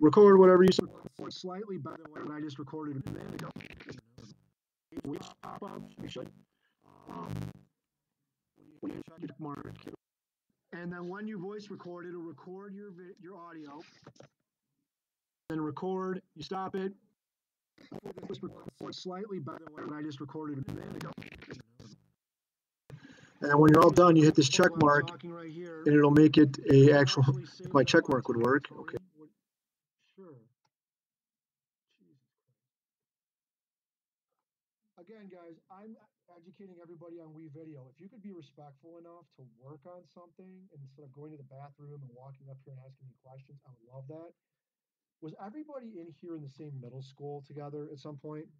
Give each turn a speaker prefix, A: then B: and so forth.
A: record whatever you said. Record slightly better than what I just recorded a minute ago. We stop up, we should. Um, when check mark. And then when you voice record, it'll record your your audio. Then record, you stop it. Just record slightly better than what I just recorded a minute ago. And then when you're all done, you hit this check mark
B: right here.
A: and it'll make it a actual,
B: Hopefully
A: if
B: save
A: my check mark would work, okay.
B: Sure. Jesus Christ. Again, guys, I'm educating everybody on WeVideo. If you could be respectful enough to work on something instead of going to the bathroom and walking up here and asking me questions, I would love that. Was everybody in here in the same middle school together at some point?